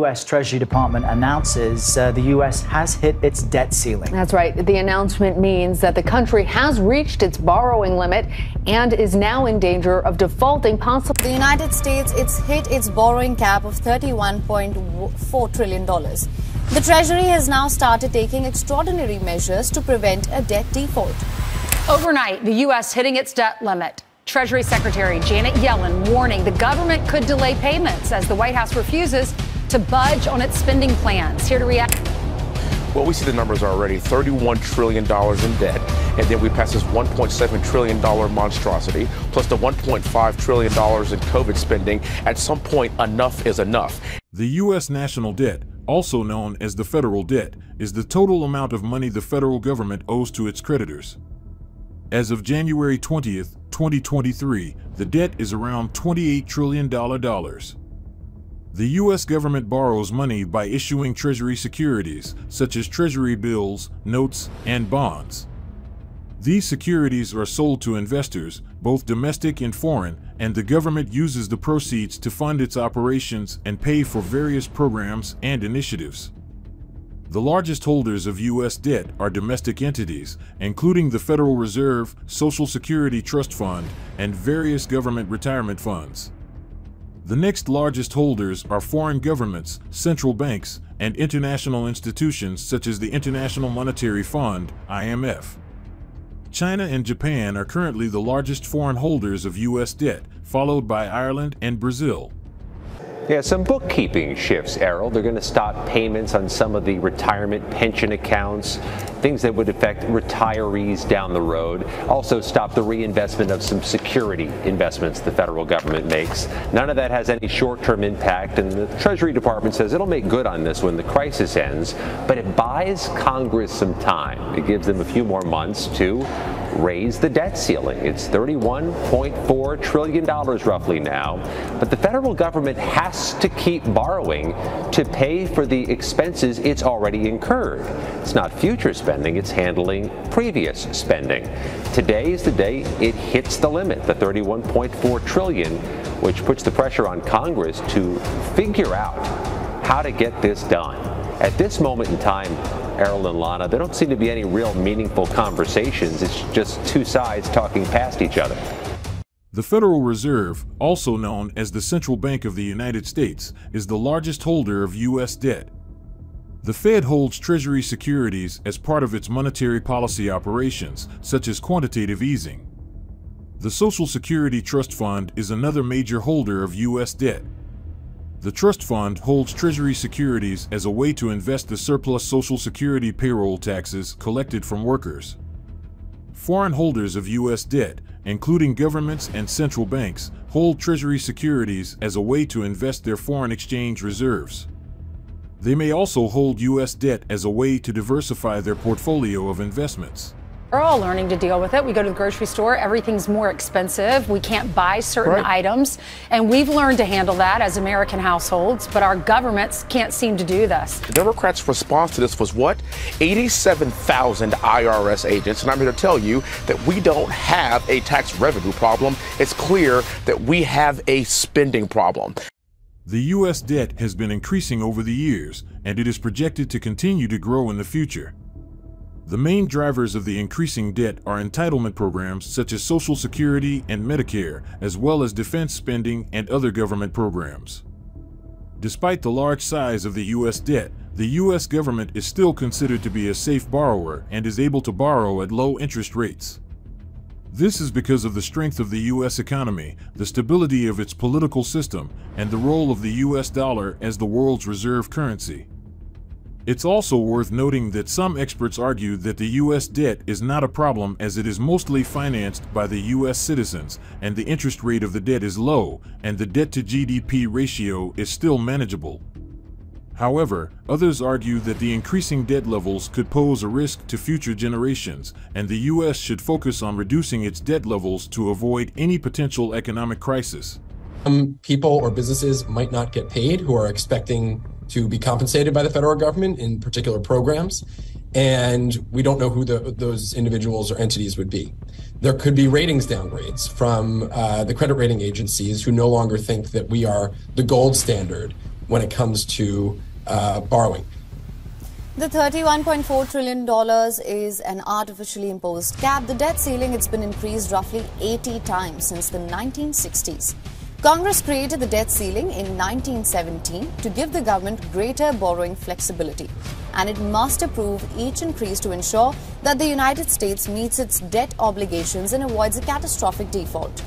U.S. Treasury Department announces uh, the U.S. has hit its debt ceiling. That's right. The announcement means that the country has reached its borrowing limit and is now in danger of defaulting. Possibly, the United States it's hit its borrowing cap of 31.4 trillion dollars. The Treasury has now started taking extraordinary measures to prevent a debt default. Overnight, the U.S. hitting its debt limit. Treasury Secretary Janet Yellen warning the government could delay payments as the White House refuses to budge on its spending plans. Here to react. Well, we see the numbers already $31 trillion in debt, and then we pass this $1.7 trillion monstrosity, plus the $1.5 trillion in COVID spending. At some point, enough is enough. The U.S. national debt, also known as the federal debt, is the total amount of money the federal government owes to its creditors. As of January 20th, 2023, the debt is around $28 trillion. The U.S. government borrows money by issuing Treasury securities, such as Treasury bills, notes, and bonds. These securities are sold to investors, both domestic and foreign, and the government uses the proceeds to fund its operations and pay for various programs and initiatives. The largest holders of U.S. debt are domestic entities, including the Federal Reserve, Social Security Trust Fund, and various government retirement funds. The next largest holders are foreign governments, central banks, and international institutions such as the International Monetary Fund, IMF. China and Japan are currently the largest foreign holders of U.S. debt, followed by Ireland and Brazil. Yeah, some bookkeeping shifts, Errol. They're going to stop payments on some of the retirement pension accounts, things that would affect retirees down the road. Also, stop the reinvestment of some security investments the federal government makes. None of that has any short term impact, and the Treasury Department says it'll make good on this when the crisis ends, but it buys Congress some time. It gives them a few more months to raise the debt ceiling. It's $31.4 trillion roughly now, but the federal government has to keep borrowing to pay for the expenses it's already incurred. It's not future spending, it's handling previous spending. Today is the day it hits the limit, the 31.4 trillion, which puts the pressure on Congress to figure out how to get this done. At this moment in time, Errol and Lana, there don't seem to be any real meaningful conversations. It's just two sides talking past each other. The Federal Reserve, also known as the Central Bank of the United States, is the largest holder of U.S. debt. The Fed holds Treasury securities as part of its monetary policy operations, such as quantitative easing. The Social Security Trust Fund is another major holder of U.S. debt. The trust fund holds Treasury securities as a way to invest the surplus Social Security payroll taxes collected from workers. Foreign holders of U.S. debt, including governments and central banks, hold Treasury securities as a way to invest their foreign exchange reserves. They may also hold U.S. debt as a way to diversify their portfolio of investments. We're all learning to deal with it. We go to the grocery store, everything's more expensive. We can't buy certain right. items. And we've learned to handle that as American households, but our governments can't seem to do this. The Democrats' response to this was what? 87,000 IRS agents. And I'm here to tell you that we don't have a tax revenue problem. It's clear that we have a spending problem. The U.S. debt has been increasing over the years, and it is projected to continue to grow in the future. The main drivers of the increasing debt are entitlement programs such as Social Security and Medicare, as well as defense spending and other government programs. Despite the large size of the U.S. debt, the U.S. government is still considered to be a safe borrower and is able to borrow at low interest rates. This is because of the strength of the U.S. economy, the stability of its political system, and the role of the U.S. dollar as the world's reserve currency. It's also worth noting that some experts argue that the U.S. debt is not a problem as it is mostly financed by the U.S. citizens and the interest rate of the debt is low and the debt to GDP ratio is still manageable. However, others argue that the increasing debt levels could pose a risk to future generations, and the U.S. should focus on reducing its debt levels to avoid any potential economic crisis. Some people or businesses might not get paid who are expecting to be compensated by the federal government in particular programs. And we don't know who the, those individuals or entities would be. There could be ratings downgrades from uh, the credit rating agencies who no longer think that we are the gold standard when it comes to uh, borrowing. The $31.4 trillion is an artificially imposed cap. The debt ceiling it's been increased roughly 80 times since the 1960s. Congress created the debt ceiling in 1917 to give the government greater borrowing flexibility. And it must approve each increase to ensure that the United States meets its debt obligations and avoids a catastrophic default.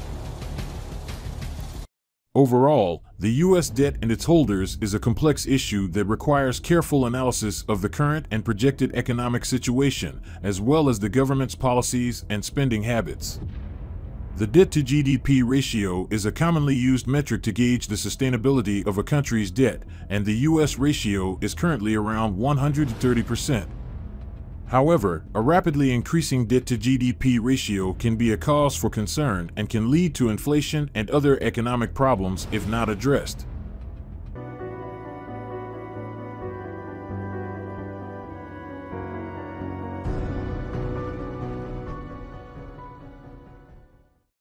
Overall, the U.S. debt and its holders is a complex issue that requires careful analysis of the current and projected economic situation, as well as the government's policies and spending habits. The debt to GDP ratio is a commonly used metric to gauge the sustainability of a country's debt, and the U.S. ratio is currently around 130%. However, a rapidly increasing debt to GDP ratio can be a cause for concern and can lead to inflation and other economic problems if not addressed.